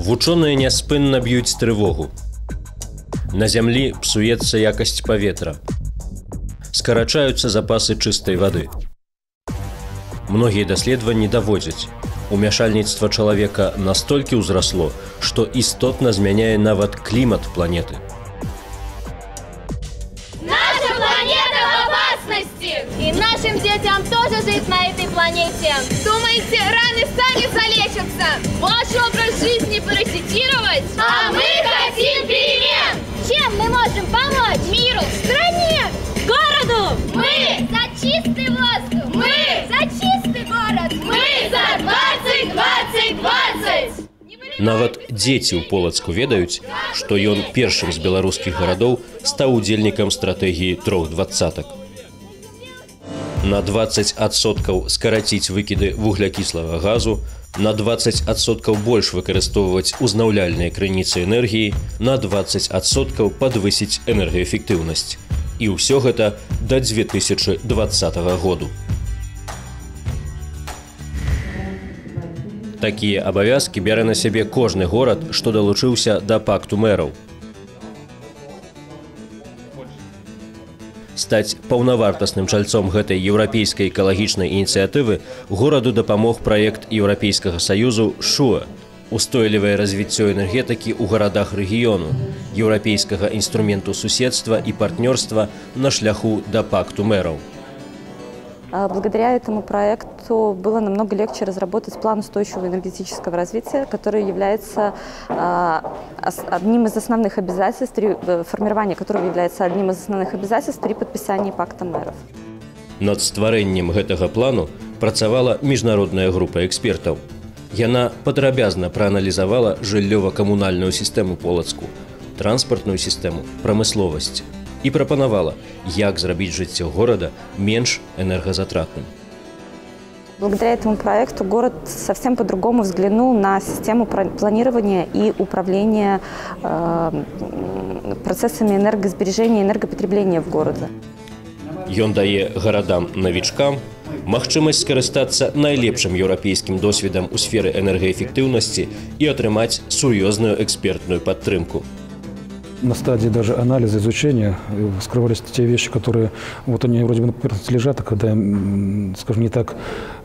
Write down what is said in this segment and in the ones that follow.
Вучоныя няспынна б'юць трывогу. На зямлі псуецца якасць паветра. Скарачаюцца запасы чыстай вады. Многія даследаванні даводзяць. Умяшальніцтва чалавека настолькі ўзрасло, што істотна змяняе нават клімат планеты. Наша планета в опасности! И нашим детям тоже жить на этой планете. Думаете, раны сами Нават дзеці ў полацку ведаюць, што ён першым з беларускіх гарадоў стаў удзельнікам стратэгіі трох двадцатак. На 20соткаў скараціць выкіды вуглякіслага газу, на 20соткаў больш выкарыстоўваць узнаўляльныя крыніцы энергіі, на 20соткаў падвысіць энергаэфектыўнасць. І ўсё гэта да 2020 году. Такія абавязкі бярэ на сябе кожны горад, што далучыўся да пакту мэраў. Стаць паўнавартасным чальцом гэтай еўрапейскай экалагічнай ініцыятывы гораду дапамог праект еўрапейскага саюзу шуа устойлівае развіццё энергетыкі ў гарадах рэгіёну еўрапейскага інструменту суседства і партнёрства на шляху да пакту мэраў. А благодаря этому проекту было намного легче разработать план устойчивого энергетического развития, который является а, одним из основных обязательств, э, формирование которого является одним из основных обязательств при подписании пакта мэров. Над стварэннем гэтага плану працавала міжнародная група экспертаў. Яна падрабязна прааналізавала жыллёва-камунальную сістэму полацку, транспартную сістэму, прамысловасць і прапанавала, як зрабіць жыццё горада менш энергазатратным. Благодаря этому проекту город совсем по-другому взглянул на систему планирования и управления э, процессами энергосбережения и энергопотребления в городе. Ён дае гарадам-навічкам магчымасць скарыстацца найлепшым еўрапейскім досведам у сферы энергаэфектыўнасці і атрымаць сур'ёзную экспертную падтрымку на стадии даже анализа, изучения э, скрывались те вещи, которые вот они вроде бы на поверхности лежат, а когда скажем, не так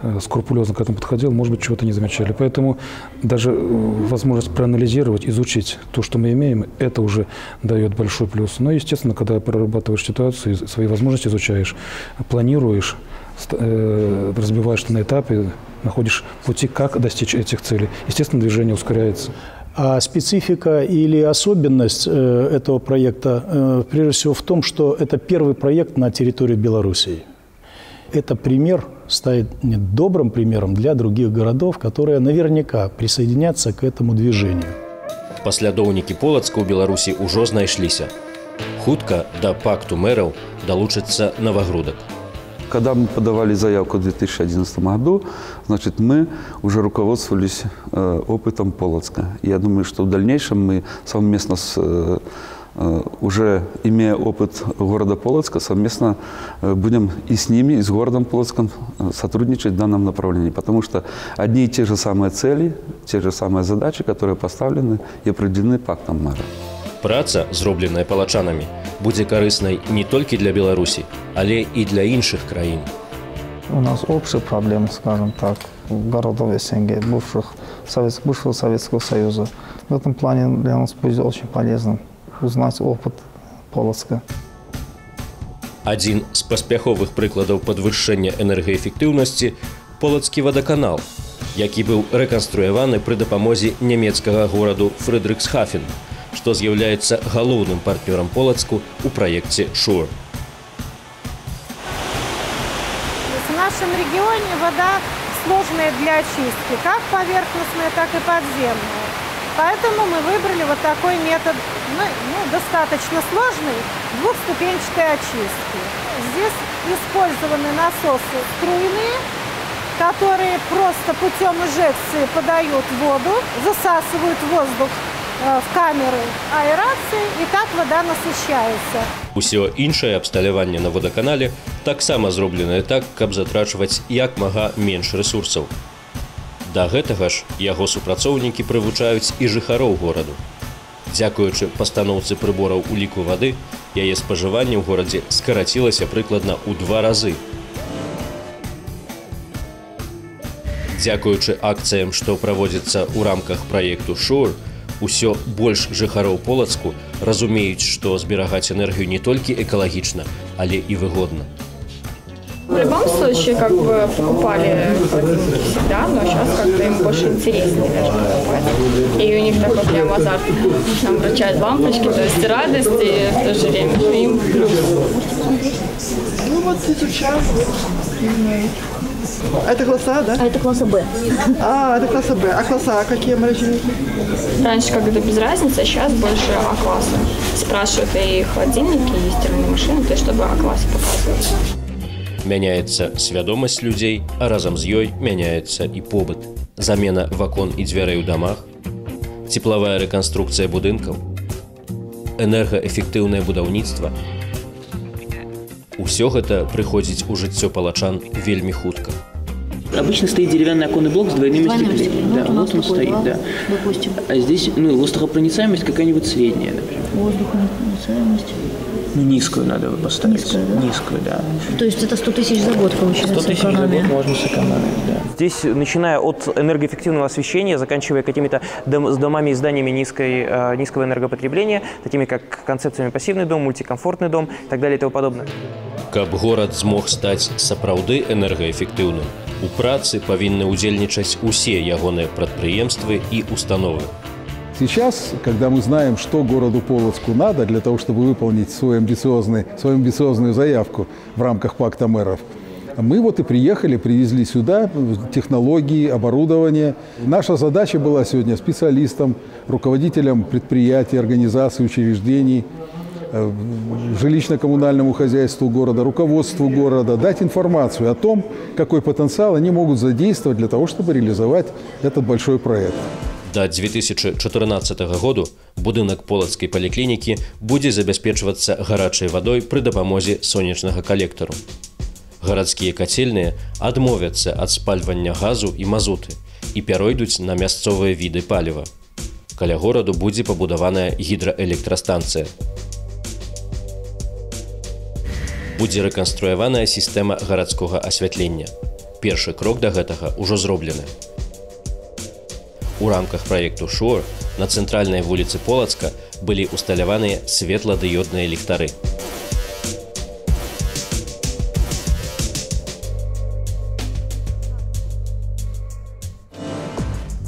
э, скрупулезно к этому подходил, может быть, чего-то не замечали. Поэтому даже э, возможность проанализировать, изучить то, что мы имеем, это уже дает большой плюс. Но, естественно, когда прорабатываешь ситуацию, свои возможности изучаешь, планируешь, разбиваешь на этапе, находишь пути, как достичь этих целей. Естественно, движение ускоряется. А специфика или особенность э, этого проекта, э, прежде всего, в том, что это первый проект на территории Белоруссии. Это пример, станет добрым примером для других городов, которые наверняка присоединятся к этому движению. Паслядоўнікі полацка ў Беларусі ўжо знайшліся. Хутка да пакту мэраў далучыцца Новогрудок. Когда мы подавали заявку в 2011 году, значит, мы уже руководствовались э, опытом Полоцка. Я думаю, что в дальнейшем мы совместно с э, э, уже имея опыт города Полоцка, совместно будем и с ними, и с городом Полоцком сотрудничать в данном направлении. Потому что одни и те же самые цели, те же самые задачи, которые поставлены и определены пактом мэра. Праца, зробленая палачанамі, будзе карыснай не толькі для Беларусі, але і для іншых краін. У нас общая проблема, скажем так, городов СНГ, бывших, Совет, бывшего Советского Союза. В этом плане для нас будет очень полезно узнать опыт Полоцка. Адзін з паспяховых прыкладаў падвышэння энергаэфектыўнасці полацкі вадаканал, які быў рэканструяваны пры дапамозе нямецкага гораду Фрэдрыксхафен – што з'яўляецца галоўным партнёрам полацку ў праекце шур в нашем регионе вода сложная для очистки как поверхностная так и подземная поэтому мы выбрали вот такой метод ну, ну, достаточно сложный двухступенчатой очистки здесь использованы насосы струйные которые просто путем инжекции подают воду засасывают воздух Э, в камеры аэрации і так вода насыщаецца. Усё іншае абсталяванне на водаканале таксама зробленае так, каб затрачваць як мага менш рэсурсаў. Да гэтага ж яго супрацоўнікі прывучаюць і жыхароў гораду. Дзякуючы пастаноўцы прыбораў у ліку вады, яе спажыванне ў горадзе скарацілася прыкладна ў два разы. Дзякуючы акцыям, што праводзіцца ў рамках праекту Шур, усё больш жыхароў полацку разумеюць, што зберагаць энергію не толькі экалагічна, але і выгодна. В любом случае, как бы покупали холодильники всегда, но сейчас как-то им больше интереснее даже покупать. И у них такой прям азарт. Нам вручают лампочки, то есть радость и в то же время им плюс. Ну вот сейчас. А это класса, да? А это класса Б. А, это класса Б. А класса А какие морозильники? Раньше как-то без разницы, а сейчас больше А-класса. Спрашивают и холодильники, и стиральные машины, то есть чтобы А-классе показывать. Мяняецца свядомасць людзей, а разам з ёй мяняецца і побыт. Замена вакон і дзвярэй у дамах, цеплавая рэканструкцыя будынкаў, энергаэфектыўнае будаўніцтва. Усё гэта прыходзіць у жыццё палачан вельмі хутка. Обычно стоит деревянный оконный блок с двойными стеклами. Да, вот он стоит, да. Допустим. А здесь, ну, воздухопроницаемость какая-нибудь средняя, например. Воздухонепроницаемость. Ну, низкую надо поставить. Низкую, да? Низкую, да. То есть это 100 тысяч за год получается 100 тысяч за экономия. год можно сэкономить, да. Здесь, начиная от энергоэффективного освещения, заканчивая какими-то дом- с домами и зданиями низкой, э, низкого энергопотребления, такими как концепциями пассивный дом, мультикомфортный дом и так далее и тому подобное. Каб горад змог стаць сапраўды энергаэфектыўным, у працы павінны ўдзельнічаць усе ягоныя прадпрыемствы і установы. Сейчас, когда мы знаем, что городу Полоцку надо для того, чтобы выполнить свой амбициозный, свою амбициозную заявку в рамках пакта мэров, мы вот и приехали, привезли сюда технологии, оборудование. Наша задача была сегодня специалистам, руководителям предприятий, организаций, учреждений, э, жилищно-коммунальному хозяйству города, руководству города дать информацию о том, какой потенциал они могут задействовать для того, чтобы реализовать этот большой проект. Да 2014 году будынак полацкай паліклінікі будзе забяспечвацца гарачай вадой пры дапамозе сонечнага калектару. Гарадскія кацельныя адмовяцца ад спальвання газу і мазуты і пяройдуць на мясцовыя віды паліва. Каля гораду будзе пабудаваная гідраэлектрастанцыя. Будзе рэканструяваная сістэма гарадскога асвятлення. Першы крок да гэтага ўжо зроблены. У рамках праекту Шор на цэнтральнай вуліцы Полацка былі усталяваныя светладыёдныя ліхтары.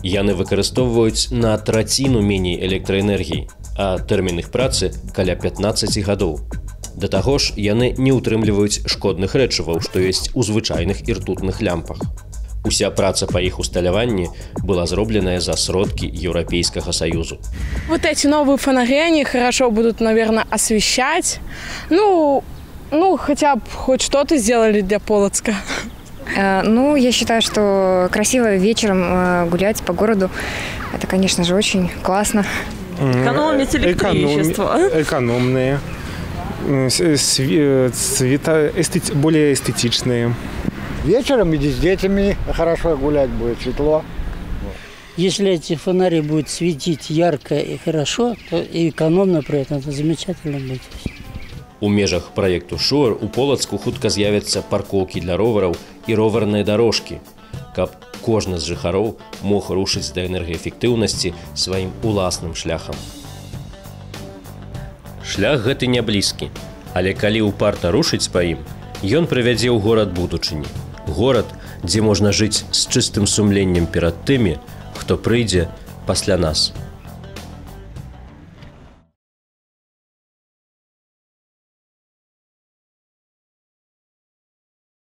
Яны выкарыстоўваюць на траціну меней электраэнергіі, а тэрмін іх працы каля 15 гадоў. Да таго ж яны не ўтрымліваюць шкодных рэчываў, што ёсць у звычайных і ртутных лямпах. Уся праца па іх усталяванні была зробленая за сродкі Еўрапейскага саюзу. Вот эти новые фонари, они хорошо будут, наверное, освещать. Ну, ну, хотя бы хоть что-то сделали для Полоцка. Э, Ну, я считаю, что красиво вечером э, гулять по городу, это, конечно же, очень классно. Экономить электричество. Эконом- экономные, э, с- сви- цвета эстет- более эстетичные. Вечером иди с детьми, хорошо гулять будет, светло. Если эти фонари будут светить ярко и хорошо, то и экономно при этом, это замечательно будет. У межах праекту Шор у Полацку хутка з'явяцца паркоўкі для ровараў і роварныя дарожкі, каб кожны з жыхароў мог рушыць да энергаэфектыўнасці сваім уласным шляхам. Шлях гэты не блізкі, але калі ўпарта рушыць па ім, ён прывядзе ў горад будучыні. Горад, дзе можна жыць з чыстым сумленнем перад тымі, хто прыйдзе пасля нас.